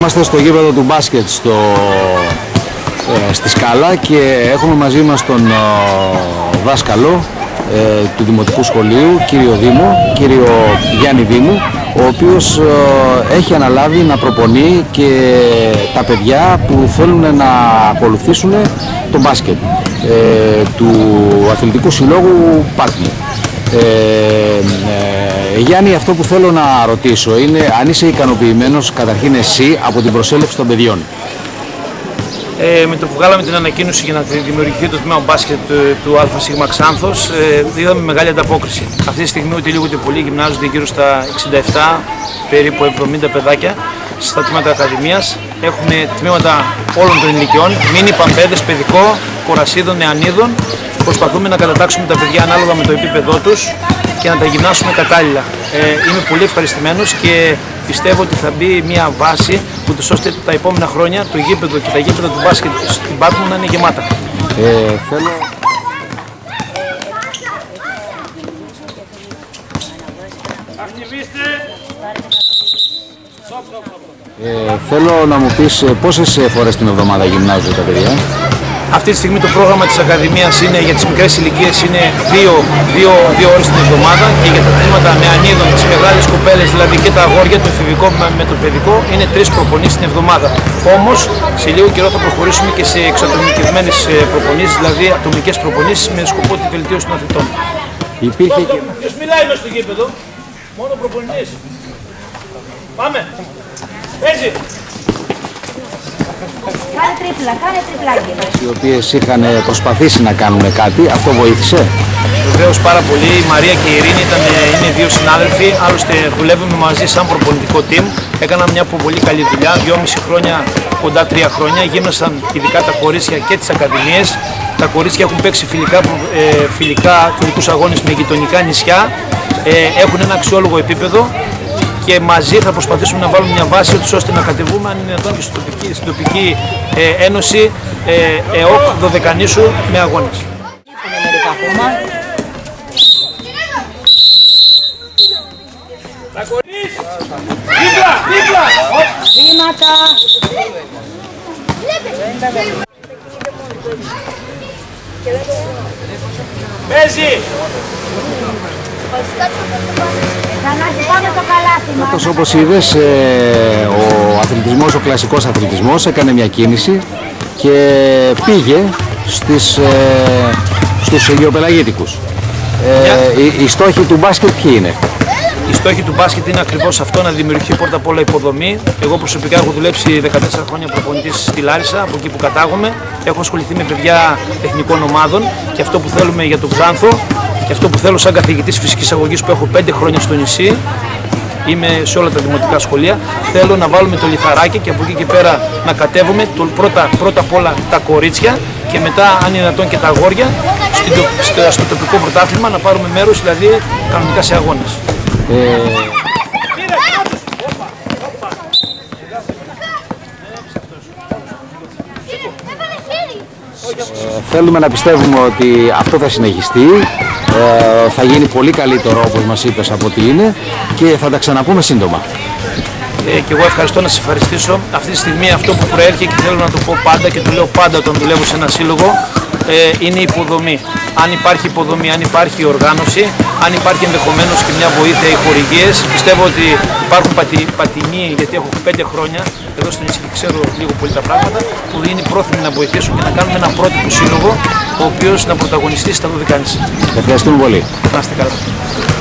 Είμαστε στο γήπεδο του μπάσκετ στο, ε, στη Σκάλα και έχουμε μαζί μας τον ε, δάσκαλο ε, του Δημοτικού Σχολείου, κύριο Δήμο, κύριο Γιάννη Δήμου, ο οποίος ε, έχει αναλάβει να προπονεί και τα παιδιά που θέλουν να ακολουθήσουν το μπάσκετ ε, του Αθλητικού Συλλόγου Πάρκμου. Ε, ε, Γιάννη, αυτό που θέλω να ρωτήσω είναι αν είσαι ικανοποιημένος καταρχήν εσύ από την προσέλευση των παιδιών. Ε, με το που βγάλαμε την ανακοίνωση για να δημιουργηθεί το τμήμα μπάσκετ του, του ΑΣ Ξάνθος, ε, είδαμε μεγάλη ανταπόκριση. Αυτή τη στιγμή ούτε λίγο ούτε πολύ γυμνάζονται γύρω στα 67, περίπου 70 παιδάκια στα τμήματα Ακαδημίας. Έχουμε τμήματα όλων των ηλικιών, μίνι, παμπέδες, παιδικό, κορασίδων, νεανίδων. Προσπαθούμε να κατατάξουμε τα παιδιά ανάλογα με το επίπεδό τους και να τα γυμνάσουμε κατάλληλα. Ε, είμαι πολύ ευχαριστημένος και πιστεύω ότι θα μπει μια βάση ούτως ώστε τα επόμενα χρόνια το γήπεδο και τα γήπεδα του μπάσκετ στην Πάτμου να είναι γεμάτα. Ε, θέλω... Ε, θέλω να μου πεις ε, πόσες ε, φορές την εβδομάδα γυμνάζονται τα παιδιά; Αυτή τη στιγμή το πρόγραμμα της Ακαδημίας είναι για τις μικρές ηλικίες είναι δύο, δύο, δύο ώρες την εβδομάδα και για τα τμήματα νεανίδων, τις μεγάλες κοπέλες, δηλαδή και τα αγόρια, το εφηβικό με το παιδικό, είναι τρεις προπονήσεις την εβδομάδα. Όμως, σε λίγο καιρό θα προχωρήσουμε και σε εξατομικευμένες ε, προπονήσεις, δηλαδή ατομικές προπονήσεις με σκοπό τη βελτίωση των αθλητών. Υπήρχε και... Ποιος μιλάει μες στο γήπεδο, μόνο προπονητής. Πάμε. Παίζει. Κάνε τρίπλα, κάνε τριπλάκι. οι οποίες είχαν προσπαθήσει να κάνουν κάτι, αυτό βοήθησε. Βεβαίως πάρα πολύ. Η Μαρία και η Ειρήνη ήταν, είναι δύο συνάδελφοι. Άλλωστε δουλεύουμε μαζί σαν προπονητικό team. Έκαναν μια πολύ καλή δουλειά. Δυόμιση χρόνια, κοντά τρία χρόνια. Γύμνασαν ειδικά τα κορίτσια και τις ακαδημίες. Τα κορίτσια έχουν παίξει φιλικά, ε, φιλικά φιλικού αγώνες με γειτονικά νησιά. Ε, έχουν ένα αξιόλογο επίπεδο και μαζί θα προσπαθήσουμε να βάλουμε μια βάση ούτως ώστε να κατεβούμε αν είναι δυνατόν και στην τοπική, στην τοπική ε, ένωση ε, ΕΟΚ Δωδεκανήσου με αγώνες. Δίπλα, δίπλα! Βήματα. Παίζει! Θανάση, πάμε στο καλάθι μας. Αυτός όπως είδες, ε, ο αθλητισμός, ο κλασικός αθλητισμός έκανε μια κίνηση και πήγε στις, ε, στους γεωπελαγίτικους. Ε, οι, οι στόχοι του μπάσκετ ποιοι είναι; Η στόχη του μπάσκετ είναι ακριβώς αυτό να δημιουργηθεί πρώτα απ' όλα υποδομή. Εγώ προσωπικά έχω δουλέψει 14 χρόνια προπονητής στη Λάρισα, από εκεί που κατάγομαι. Έχω ασχοληθεί με παιδιά εθνικών ομάδων και αυτό που θέλουμε για τον Ξάνθο και αυτό που θέλω σαν καθηγητής φυσικής αγωγής που έχω 5 χρόνια στο νησί. Είμαι σε όλα τα δημοτικά σχολεία. Θέλω να βάλουμε το λιθαράκι και από εκεί και πέρα να κατέβουμε το, πρώτα, πρώτα απ' όλα τα κορίτσια και μετά, αν είναι δυνατόν, και τα αγόρια στην το- στο, στο τοπικό πρωτάθλημα να πάρουμε μέρος δηλαδή κανονικά σε αγώνες. Ε, ε, θέλουμε να πιστεύουμε ότι αυτό θα συνεχιστεί, ε, θα γίνει πολύ καλύτερο όπως μας είπες από ό,τι είναι και θα τα ξαναπούμε σύντομα. Ε, και εγώ ευχαριστώ να σα ευχαριστήσω. Αυτή τη στιγμή αυτό που προέρχεται και θέλω να το πω πάντα και το λέω πάντα όταν δουλεύω σε ένα σύλλογο ε, είναι η υποδομή. Αν υπάρχει υποδομή, αν υπάρχει οργάνωση, αν υπάρχει ενδεχομένως και μια βοήθεια ή χορηγίες, πιστεύω ότι υπάρχουν πατη, πατηνοί, γιατί έχω πέντε χρόνια εδώ στο νησί και ξέρω λίγο πολύ τα πράγματα, που είναι πρόθυμοι να βοηθήσουν και να κάνουμε ένα πρότυπο σύλλογο, ο οποίος να πρωταγωνιστεί στα Δωδεκάνησα. Ευχαριστούμε πολύ. Να είστε καλά.